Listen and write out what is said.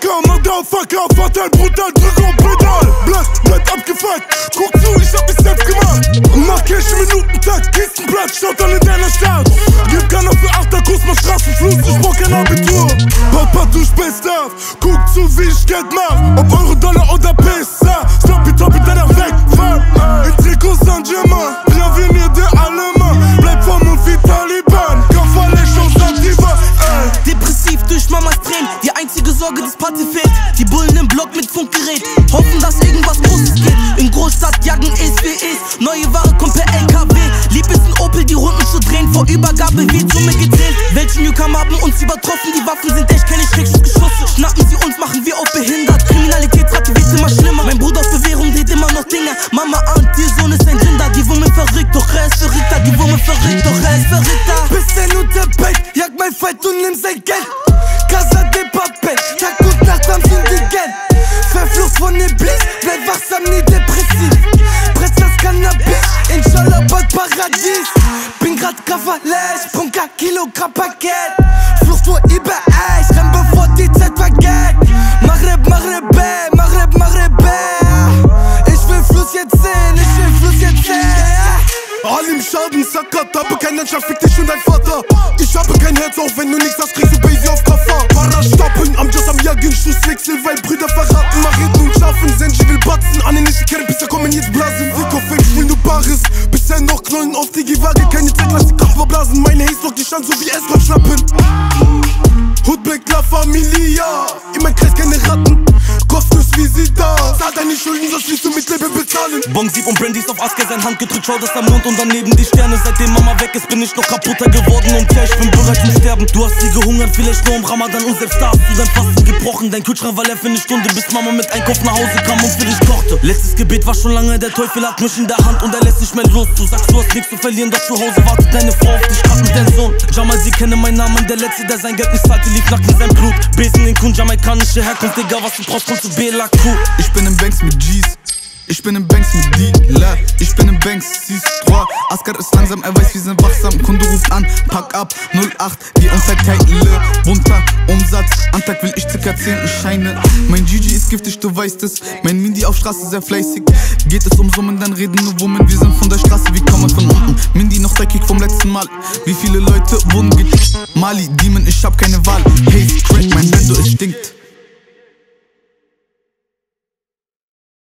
Chacun en angle, fuck un fatal, brutal, truc en pédale. Blast, ouais, tape que fuck, cours tout, j'avais cette prima Marqué, je me noue, tac, kiss, black, chante à l'état, la chatte Gib kann auf der Achterkurs, mach Straßen, ich brauch kein Abitur Papa, du spät auf, guck zu, wie ich Geld mach Ob Euro, Dollar oder mit hoffen, dass irgendwas Großes geht. In Großstadt jagen ist wie ist, neue Ware kommt per LKW. Lieb ist ein Opel, die Runden zu drehen, vor Übergabe wird Summe gezählt. Welche Newcomer haben uns übertroffen, die Waffen sind echt keine Schreckschussgeschosse. Schnappen sie uns, machen wir auch behindert. Kriminalitätsrate wird immer schlimmer. Mein Bruder auf Bewährung dreht immer noch Dinge. Mama ahnt, ihr Sohn ist ein Sünder. Die Wumme verrückt, doch er ist verrückter. Die Wumme verrückt, doch er ist verrückter. Bisschen unterbett, jag mein Fett und nimm sein Geld. Casa de Papel, Tag Paradies. Bin grad Kavalet, Punker, Kilogramm Paket. Flucht nur über Eis, renn bevor die Zeit vergeht. Maghreb, Maghreb, Maghreb, Maghreb. Ich will Fluss jetzt sehen, ich will Fluss jetzt sehen. Alim Schaden, Sakat, habe kein Herrschaft, fick dich und dein Vater. Ich habe kein Herz, auch wenn du nichts hast, kriegst du Basie auf Kaffer. Para stoppen, am Just am Jagen, Schusswechsel, weil Brüder verraten. Mach Reden und schaffen, Senji will batzen. An den nicht kennen, bis er kommen jetzt blasen. Bisher noch knollen auf die Waage, keine Zeit, lass die Kraft blasen. Meine Haze lock die Stand, so wie Escort schnappen. Hood Black La Familia, in mein Kreis keine Ratten. Kostenlos wie sie da. Zahl deine Schulden, sonst wirst du mit Leben bezahlen. Bong Sieb und Brandys auf Asker sein Hand gedrückt, schau dass der Mond und daneben die Sterne. Seitdem Mama weg ist, bin ich noch kaputter geworden und ja, ich bin bereit zum Sterben. Du hast nie gehungert, vielleicht nur im Ramadan und selbst da hast du dein Fasten gebrochen. Dein Kühlschrank war leer für eine Stunde, bis Mama mit Einkauf nach Hause kam und für dich kochte. Letztes Gebet war schon lange, der Teufel hat mich in der Hand und er lässt nicht mehr los. Du sagst, du hast nichts zu verlieren, doch zu Hause wartet deine Frau auf dich, grad mit deinem Sohn. Jamal, sie kennen meinen Namen, der Letzte, der sein Geld nicht zahlte, lief nackt in sein Blut. Besen in Kun, jamaikanische Herkunft, egal was du brauchst, kommst du BLAQ. Ich bin im Banks mit G's. Ich bin im Banks mit Dealer. An, pack ab, 08. Die Unverteile, bunter Umsatz. Am Tag will ich circa 10 Scheine. Mein Gigi ist giftig, du weißt es. Mein Mindy auf Straße sehr fleißig. Geht es um Summen, dann reden nur Women. Wir sind von der Straße, wie kommen von unten. Mindy noch der Kick vom letzten Mal. Wie viele Leute wurden getickt? Mali, Demon, ich hab keine Wahl. Hey, Crack,